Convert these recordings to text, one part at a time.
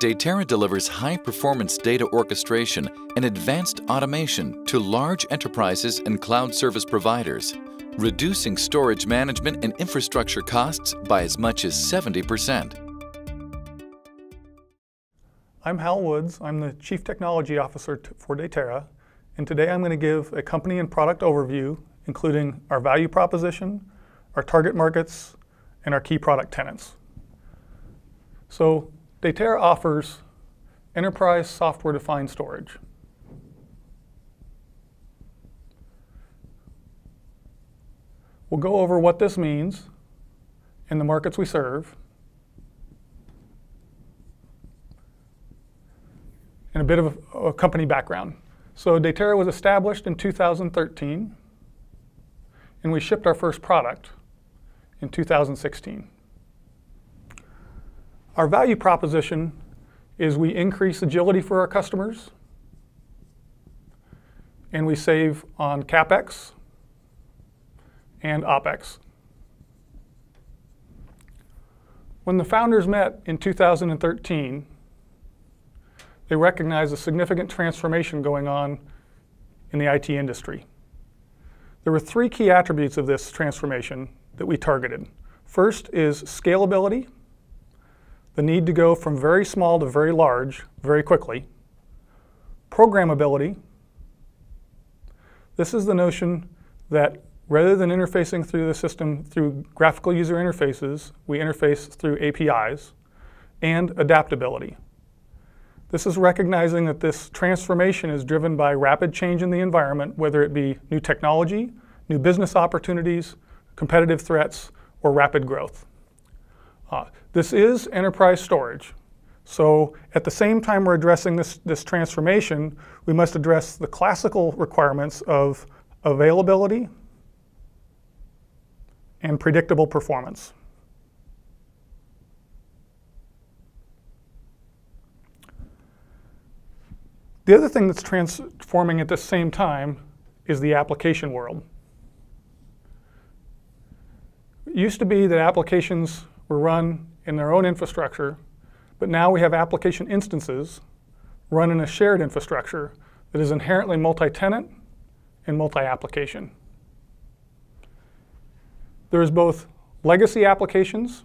Datera delivers high-performance data orchestration and advanced automation to large enterprises and cloud service providers, reducing storage management and infrastructure costs by as much as 70%. I'm Hal Woods. I'm the Chief Technology Officer for Datera, and today I'm going to give a company and product overview, including our value proposition, our target markets, and our key product tenants. So Datera offers enterprise software-defined storage. We'll go over what this means in the markets we serve, and a bit of a, company background. So Datera was established in 2013, and we shipped our first product in 2016. Our value proposition is we increase agility for our customers, and we save on CapEx and OpEx. When the founders met in 2013, they recognized a significant transformation going on in the IT industry. There were three key attributes of this transformation that we targeted. First is scalability, the need to go from very small to very large very quickly. Programmability. This is the notion that rather than interfacing through the system through graphical user interfaces, we interface through APIs. And adaptability. This is recognizing that this transformation is driven by rapid change in the environment, whether it be new technology, new business opportunities, competitive threats, or rapid growth. Uh, this is enterprise storage. So at the same time we're addressing this, this transformation, we must address the classical requirements of availability and predictable performance. The other thing that's transforming at the same time is the application world. It used to be that applications were run in their own infrastructure, but now we have application instances run in a shared infrastructure that is inherently multi-tenant and multi-application. There is both legacy applications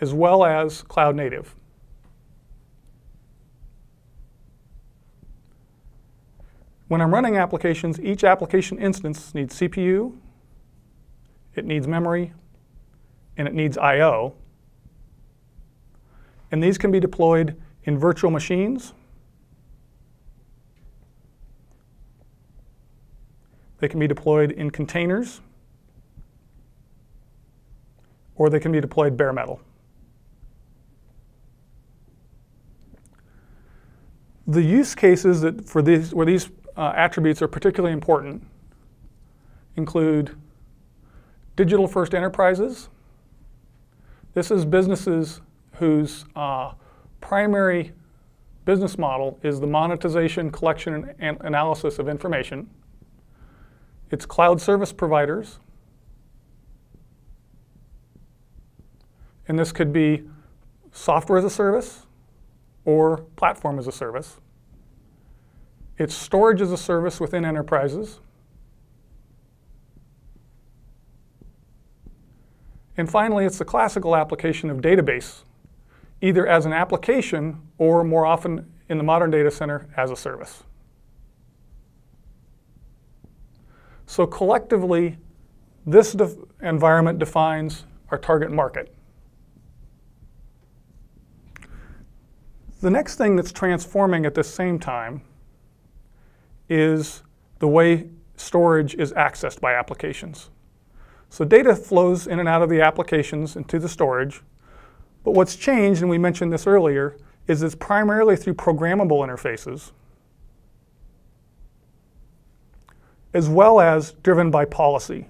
as well as cloud native. When I'm running applications, each application instance needs CPU, it needs memory, and it needs I.O. And these can be deployed in virtual machines. They can be deployed in containers, or they can be deployed bare metal. The use cases that for these, where these uh, attributes are particularly important include digital first enterprises. This is businesses whose uh, primary business model is the monetization, collection, and analysis of information. It's cloud service providers. And this could be software as a service or platform as a service. It's storage as a service within enterprises. And finally, it's the classical application of database, either as an application or more often in the modern data center as a service. So collectively, this environment defines our target market. The next thing that's transforming at the same time is the way storage is accessed by applications. So data flows in and out of the applications into the storage. But what's changed, and we mentioned this earlier, is it's primarily through programmable interfaces, as well as driven by policy.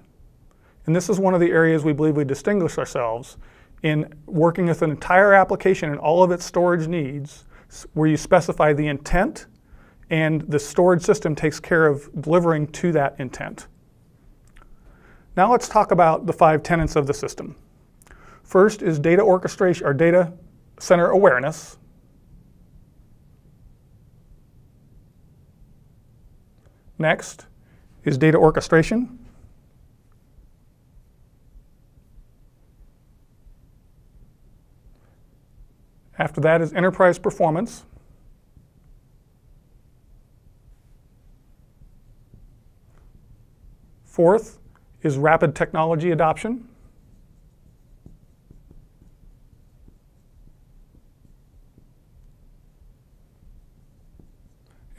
And this is one of the areas we believe we distinguish ourselves in working with an entire application and all of its storage needs, where you specify the intent, and the storage system takes care of delivering to that intent. Now let's talk about the five tenets of the system. First is data orchestration or data center awareness. Next is data orchestration. After that is enterprise performance. Fourth is rapid technology adoption.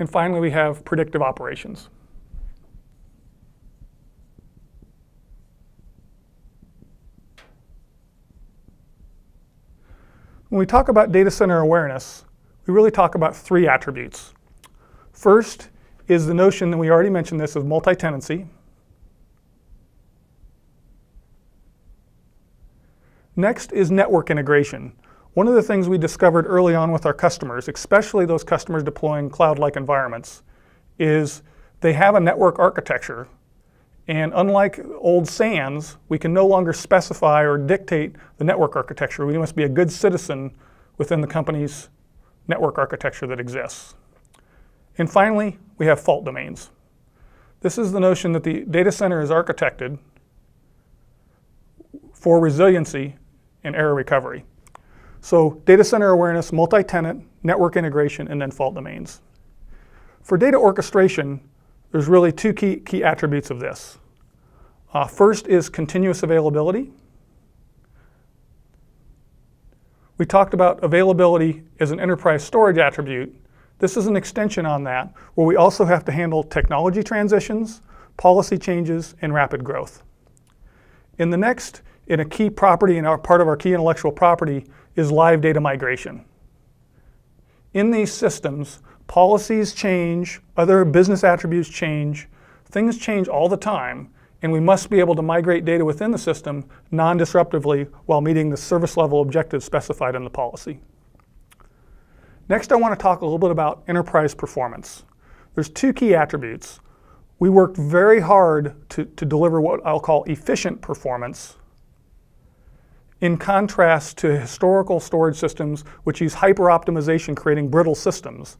And finally, we have predictive operations. When we talk about data center awareness, we really talk about three attributes. First is the notion, that we already mentioned this, of multi-tenancy. Next is network integration. One of the things we discovered early on with our customers, especially those customers deploying cloud-like environments, is they have a network architecture. And unlike old SANs, we can no longer specify or dictate the network architecture. We must be a good citizen within the company's network architecture that exists. And finally, we have fault domains. This is the notion that the data center is architected for resiliency and error recovery. So data center awareness, multi-tenant, network integration, and then fault domains. For data orchestration, there's really two key, key attributes of this. Uh, first is continuous availability. We talked about availability as an enterprise storage attribute. This is an extension on that, where we also have to handle technology transitions, policy changes, and rapid growth. In the next, in a key property and our part of our key intellectual property is live data migration. In these systems, policies change, other business attributes change, things change all the time, and we must be able to migrate data within the system non-disruptively while meeting the service level objectives specified in the policy. Next, I want to talk a little bit about enterprise performance. There's two key attributes. We worked very hard to, to deliver what I'll call efficient performance in contrast to historical storage systems which use hyper-optimization creating brittle systems.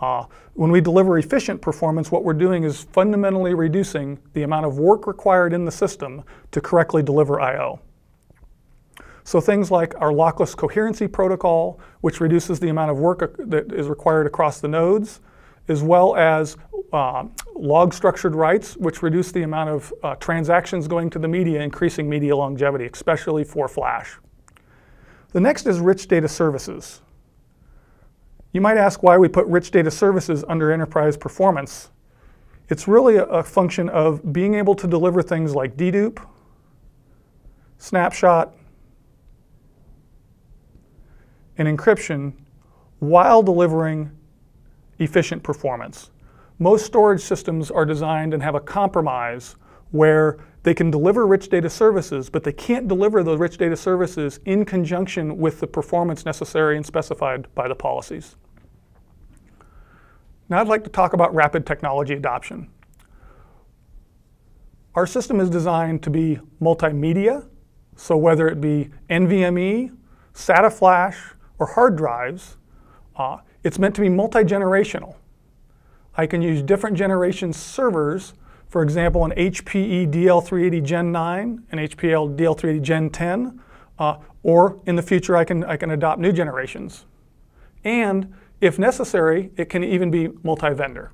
Uh, when we deliver efficient performance, what we're doing is fundamentally reducing the amount of work required in the system to correctly deliver I.O. So things like our lockless coherency protocol, which reduces the amount of work that is required across the nodes, as well as uh, log structured writes, which reduce the amount of uh, transactions going to the media, increasing media longevity, especially for flash. The next is rich data services. You might ask why we put rich data services under enterprise performance. It's really a, a function of being able to deliver things like dedupe, snapshot, and encryption while delivering efficient performance. Most storage systems are designed and have a compromise where they can deliver rich data services, but they can't deliver those rich data services in conjunction with the performance necessary and specified by the policies. Now I'd like to talk about rapid technology adoption. Our system is designed to be multimedia, so whether it be NVMe, SATA flash, or hard drives, uh, it's meant to be multi-generational. I can use different generation servers, for example, an HPE DL380 Gen 9, an HPL DL380 Gen 10, uh, or in the future I can, I can adopt new generations. And if necessary, it can even be multi-vendor.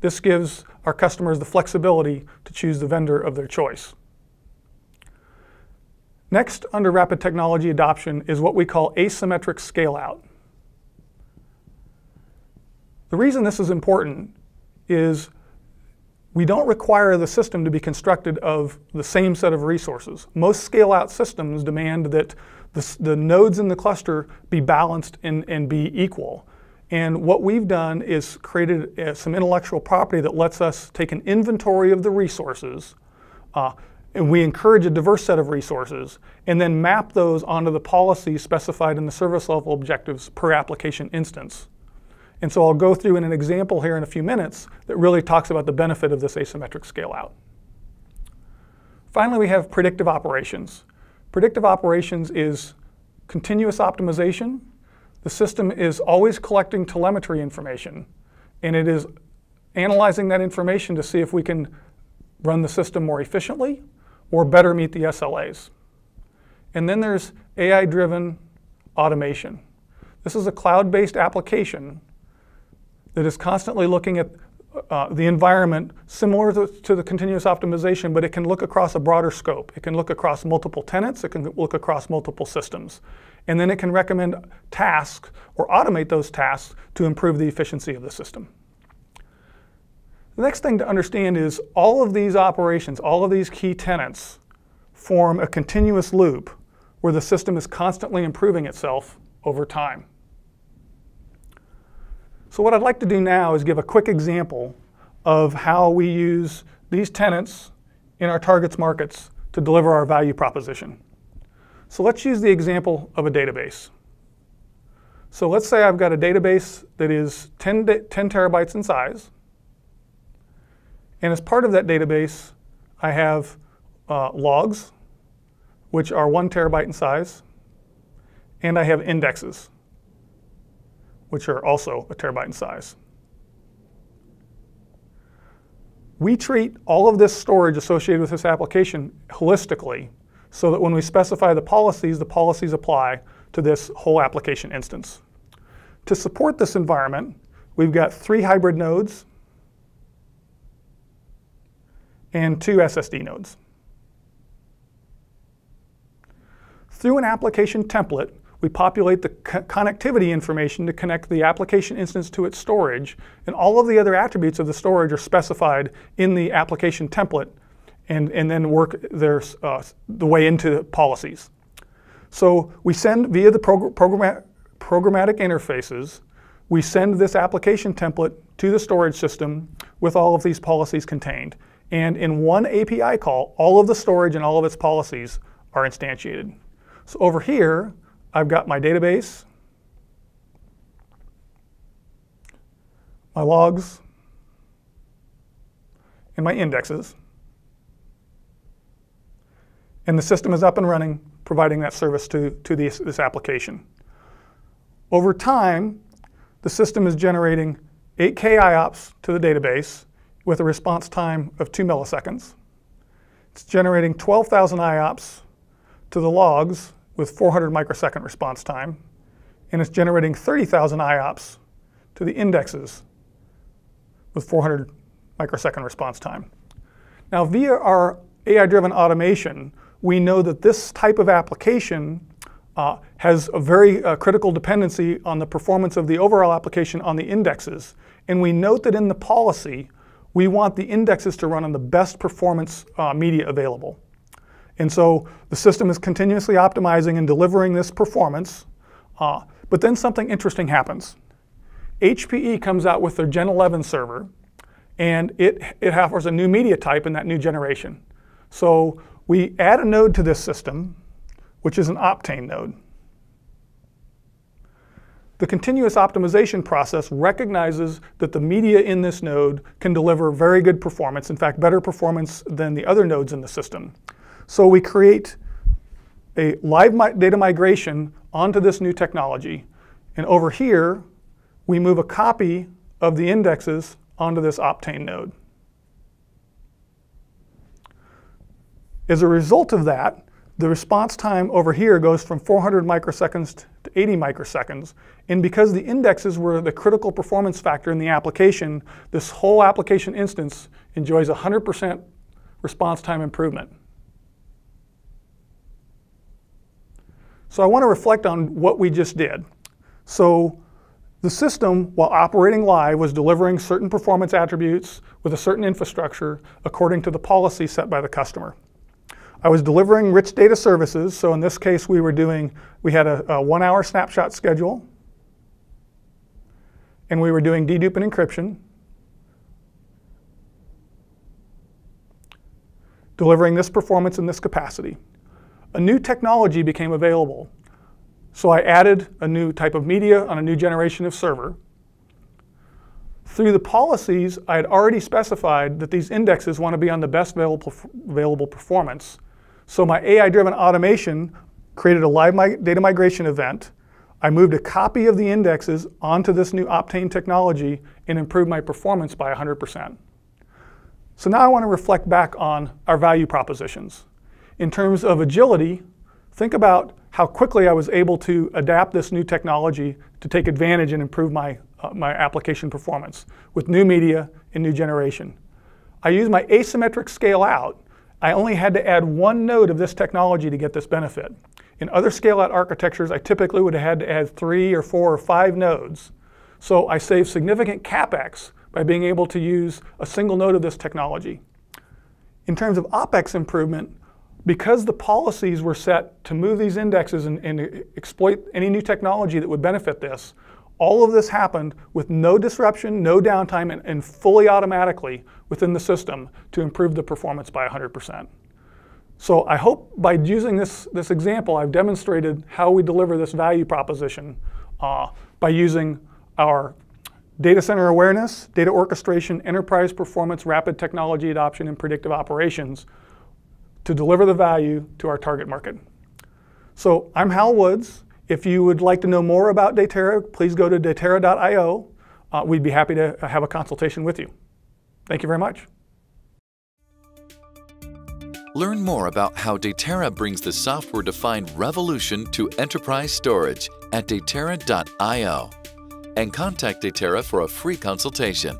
This gives our customers the flexibility to choose the vendor of their choice. Next, under rapid technology adoption, is what we call asymmetric scale-out. The reason this is important is we don't require the system to be constructed of the same set of resources. Most scale-out systems demand that the, the, nodes in the cluster be balanced and, and, be equal. And what we've done is created uh, some intellectual property that lets us take an inventory of the resources, uh, and we encourage a diverse set of resources, and then map those onto the policies specified in the service level objectives per application instance. And so I'll go through in an example here in a few minutes that really talks about the benefit of this asymmetric scale out. Finally, we have predictive operations. Predictive operations is continuous optimization. The system is always collecting telemetry information, and it is analyzing that information to see if we can run the system more efficiently or better meet the SLAs. And then there's AI-driven automation. This is a cloud-based application that is constantly looking at uh, the environment similar to, to, the continuous optimization, but it can look across a broader scope. It can look across multiple tenants, it can look across multiple systems. And then it can recommend tasks or automate those tasks to improve the efficiency of the system. The next thing to understand is all of these operations, all of these key tenants form a continuous loop where the system is constantly improving itself over time. So what I'd like to do now is give a quick example of how we use these tenants in our targets markets to deliver our value proposition. So let's use the example of a database. So let's say I've got a database that is 10, 10 terabytes in size. And as part of that database, I have uh, logs, which are one terabyte in size. And I have indexes, which are also a terabyte in size. We treat all of this storage associated with this application holistically so that when we specify the policies, the policies apply to this whole application instance. To support this environment, we've got three hybrid nodes and two SSD nodes. Through an application template, we populate the co connectivity information to connect the application instance to its storage, and all of the other attributes of the storage are specified in the application template and, and then work their, uh, the way into policies. So we send via the progr programmatic interfaces, we send this application template to the storage system with all of these policies contained. And in one API call, all of the storage and all of its policies are instantiated. So over here, I've got my database, my logs, and my indexes. And the system is up and running, providing that service to, to this, this application. Over time, the system is generating 8K IOPS to the database with a response time of 2 milliseconds. It's generating 12,000 IOPS to the logs with 400 microsecond response time, and it's generating 30,000 IOPS to the indexes with 400 microsecond response time. Now, via our AI-driven automation, we know that this type of application uh, has a very uh, critical dependency on the performance of the overall application on the indexes. And we note that in the policy, we want the indexes to run on the best performance uh, media available. And so the system is continuously optimizing and delivering this performance. Uh, but then something interesting happens. HPE comes out with their Gen 11 server, and it, it offers a new media type in that new generation. So we add a node to this system, which is an Optane node. The continuous optimization process recognizes that the media in this node can deliver very good performance, in fact, better performance than the other nodes in the system. So we create a live mi data migration onto this new technology. And over here, we move a copy of the indexes onto this Optane node. As a result of that, the response time over here goes from 400 microseconds to 80 microseconds. And because the indexes were the critical performance factor in the application, this whole application instance enjoys 100% response time improvement. So I want to reflect on what we just did. So the system, while operating live, was delivering certain performance attributes with a certain infrastructure according to the policy set by the customer. I was delivering rich data services. So in this case, we were doing, we had a, a one hour snapshot schedule. And we were doing dedupe and encryption. Delivering this performance in this capacity a new technology became available. So I added a new type of media on a new generation of server. Through the policies, I had already specified that these indexes want to be on the best available, performance. So my AI-driven automation created a live data migration event I moved a copy of the indexes onto this new Optane technology and improved my performance by 100%. So now I want to reflect back on our value propositions. In terms of agility, think about how quickly I was able to adapt this new technology to take advantage and improve my, uh, my application performance with new media and new generation. I used my asymmetric scale out. I only had to add one node of this technology to get this benefit. In other scale-out architectures, I typically would have had to add three or four or five nodes. So I saved significant capex by being able to use a single node of this technology. In terms of OpEx improvement, because the policies were set to move these indexes and, and, exploit any new technology that would benefit this, all of this happened with no disruption, no downtime, and, and fully automatically within the system to improve the performance by 100%. So I hope by using this, this example, I've demonstrated how we deliver this value proposition uh, by using our data center awareness, data orchestration, enterprise performance, rapid technology adoption, and predictive operations to deliver the value to our target market. So I'm Hal Woods. If you would like to know more about Datera, please go to datera.io. Uh, we'd be happy to have a consultation with you. Thank you very much. Learn more about how Datera brings the software-defined revolution to enterprise storage at datera.io and contact Datera for a free consultation.